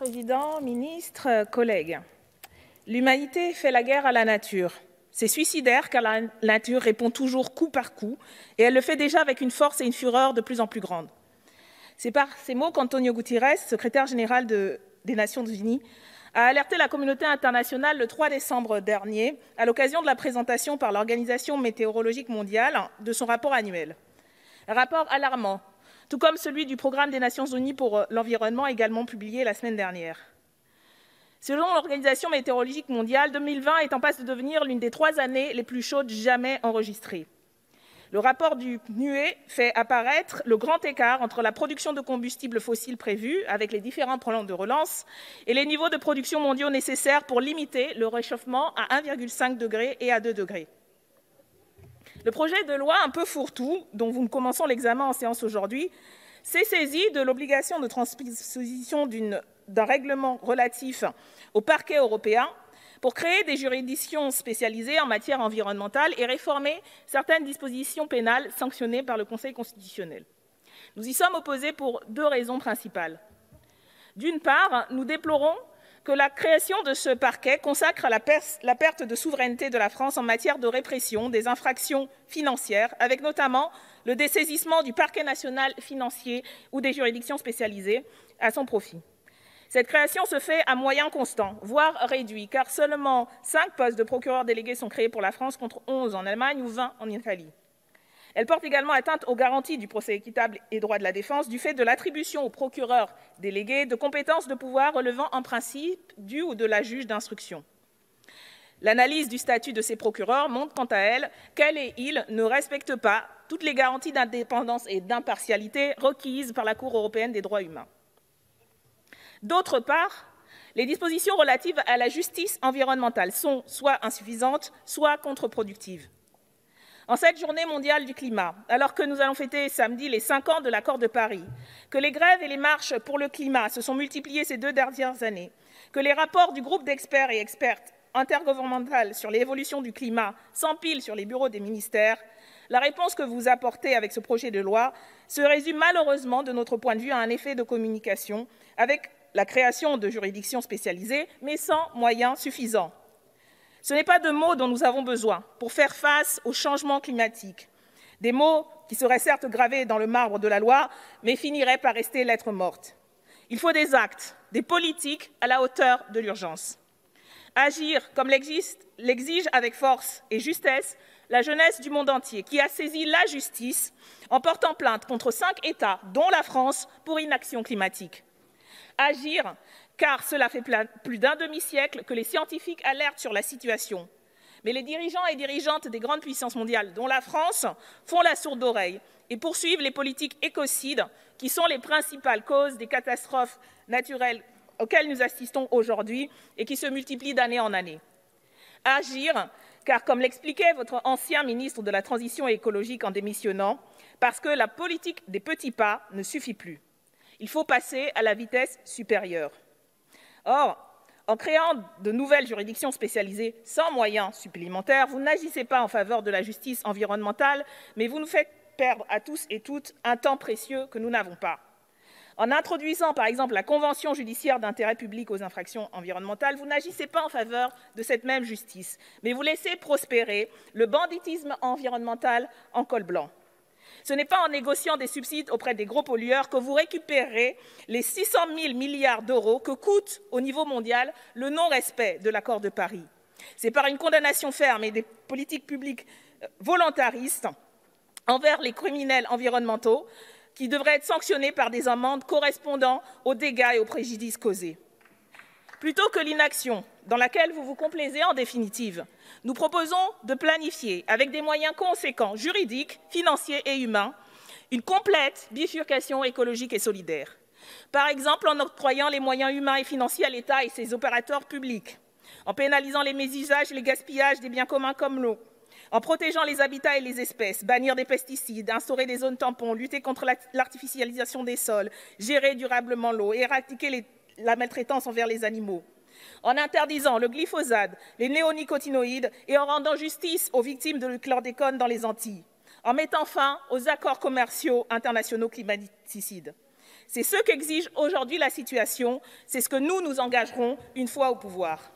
Président, ministre, collègues, l'humanité fait la guerre à la nature. C'est suicidaire car la nature répond toujours coup par coup et elle le fait déjà avec une force et une fureur de plus en plus grandes. C'est par ces mots qu'Antonio Guterres, secrétaire général de, des Nations Unies, a alerté la communauté internationale le 3 décembre dernier à l'occasion de la présentation par l'Organisation météorologique mondiale de son rapport annuel. Rapport alarmant, tout comme celui du Programme des Nations Unies pour l'environnement également publié la semaine dernière. Selon l'Organisation météorologique mondiale, 2020 est en passe de devenir l'une des trois années les plus chaudes jamais enregistrées. Le rapport du PNUE fait apparaître le grand écart entre la production de combustibles fossiles prévus avec les différents plans de relance et les niveaux de production mondiaux nécessaires pour limiter le réchauffement à 1,5 degré et à 2 degrés. Le projet de loi un peu fourre-tout, dont nous commençons l'examen en séance aujourd'hui, s'est saisi de l'obligation de transposition d'un règlement relatif au parquet européen pour créer des juridictions spécialisées en matière environnementale et réformer certaines dispositions pénales sanctionnées par le Conseil constitutionnel. Nous y sommes opposés pour deux raisons principales. D'une part, nous déplorons que la création de ce parquet consacre la, perte de souveraineté de la France en matière de répression des infractions financières, avec notamment le dessaisissement du parquet national financier ou des juridictions spécialisées à son profit. Cette création se fait à moyen constant, voire réduit, car seulement 5 postes de procureurs délégués sont créés pour la France contre 11 en Allemagne ou 20 en Italie. Elle porte également atteinte aux garanties du procès équitable et droit de la défense du fait de l'attribution aux procureurs délégués de compétences de pouvoir relevant en principe du ou de la juge d'instruction. L'analyse du statut de ces procureurs montre quant à elle qu'elle et ils ne respectent pas toutes les garanties d'indépendance et d'impartialité requises par la Cour européenne des droits humains. D'autre part, les dispositions relatives à la justice environnementale sont soit insuffisantes, soit contre-productives. En cette journée mondiale du climat, alors que nous allons fêter samedi les cinq ans de l'accord de Paris, que les grèves et les marches pour le climat se sont multipliées ces deux dernières années, que les rapports du groupe d'experts et expertes intergouvernemental sur l'évolution du climat s'empilent sur les bureaux des ministères, la réponse que vous apportez avec ce projet de loi se résume malheureusement, de notre point de vue, à un effet de communication avec la création de juridictions spécialisées, mais sans moyens suffisants. Ce n'est pas de mots dont nous avons besoin pour faire face au changement climatique. Des mots qui seraient certes gravés dans le marbre de la loi, mais finiraient par rester lettres mortes. Il faut des actes, des politiques à la hauteur de l'urgence. Agir comme l'exige avec force et justesse la jeunesse du monde entier, qui a saisi la justice en portant plainte contre cinq États, dont la France, pour inaction climatique agir, car cela fait plus d'un demi-siècle que les scientifiques alertent sur la situation. Mais les dirigeants et dirigeantes des grandes puissances mondiales, dont la France, font la sourde oreille et poursuivent les politiques écocides qui sont les principales causes des catastrophes naturelles auxquelles nous assistons aujourd'hui et qui se multiplient d'année en année. Agir, car comme l'expliquait votre ancien ministre de la Transition écologique en démissionnant, parce que la politique des petits pas ne suffit plus. Il faut passer à la vitesse supérieure. Or, en créant de nouvelles juridictions spécialisées sans moyens supplémentaires, vous n'agissez pas en faveur de la justice environnementale, mais vous nous faites perdre à tous et toutes un temps précieux que nous n'avons pas. En introduisant, par exemple, la Convention judiciaire d'intérêt public aux infractions environnementales, vous n'agissez pas en faveur de cette même justice, mais vous laissez prospérer le banditisme environnemental en col blanc. Ce n'est pas en négociant des subsides auprès des gros pollueurs que vous récupérez les 600 000 milliards d'euros que coûte au niveau mondial le non-respect de l'accord de Paris. C'est par une condamnation ferme et des politiques publiques euh, volontaristes envers les criminels environnementaux qui devraient être sanctionnés par des amendes correspondant aux dégâts et aux préjudices causés. Plutôt que l'inaction, dans laquelle vous vous complaisez en définitive, nous proposons de planifier, avec des moyens conséquents, juridiques, financiers et humains, une complète bifurcation écologique et solidaire. Par exemple, en octroyant les moyens humains et financiers à l'État et ses opérateurs publics, en pénalisant les mésusages et les gaspillages des biens communs comme l'eau, en protégeant les habitats et les espèces, bannir des pesticides, instaurer des zones tampons, lutter contre l'artificialisation des sols, gérer durablement l'eau, éradiquer la maltraitance envers les animaux en interdisant le glyphosate, les néonicotinoïdes et en rendant justice aux victimes de chlordécone dans les Antilles, en mettant fin aux accords commerciaux internationaux climaticides. C'est ce qu'exige aujourd'hui la situation, c'est ce que nous nous engagerons une fois au pouvoir.